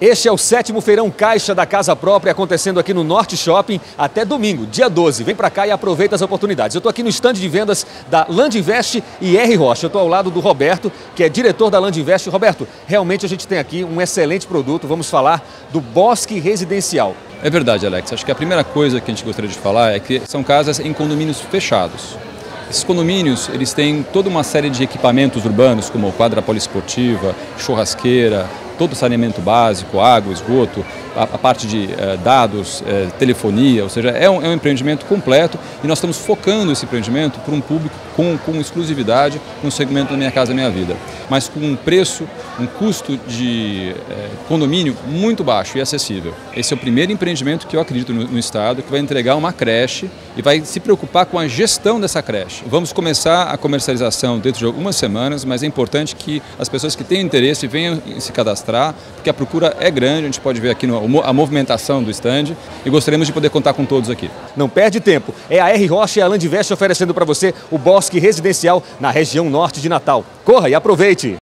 Este é o sétimo feirão caixa da Casa Própria acontecendo aqui no Norte Shopping até domingo, dia 12. Vem para cá e aproveita as oportunidades. Eu estou aqui no estande de vendas da Land Invest e R Rocha. Eu estou ao lado do Roberto, que é diretor da Land Invest. Roberto, realmente a gente tem aqui um excelente produto. Vamos falar do Bosque Residencial. É verdade, Alex. Acho que a primeira coisa que a gente gostaria de falar é que são casas em condomínios fechados. Esses condomínios, eles têm toda uma série de equipamentos urbanos, como quadra poliesportiva, churrasqueira, todo o saneamento básico, água, esgoto, a, a parte de eh, dados, eh, telefonia, ou seja, é um, é um, empreendimento completo e nós estamos focando esse empreendimento para um público com, com exclusividade no segmento da Minha Casa Minha Vida, mas com um preço, um custo de eh, condomínio muito baixo e acessível. Esse é o primeiro empreendimento que eu acredito no, no Estado que vai entregar uma creche e vai se preocupar com a gestão dessa creche. Vamos começar a comercialização dentro de algumas semanas, mas é importante que as pessoas que têm interesse venham se cadastrar mostrar, porque a procura é grande, a gente pode ver aqui no, a movimentação do stand e gostaríamos de poder contar com todos aqui. Não perde tempo, é a R Rocha e a Landvest oferecendo para você o bosque residencial na região norte de Natal. Corra e aproveite!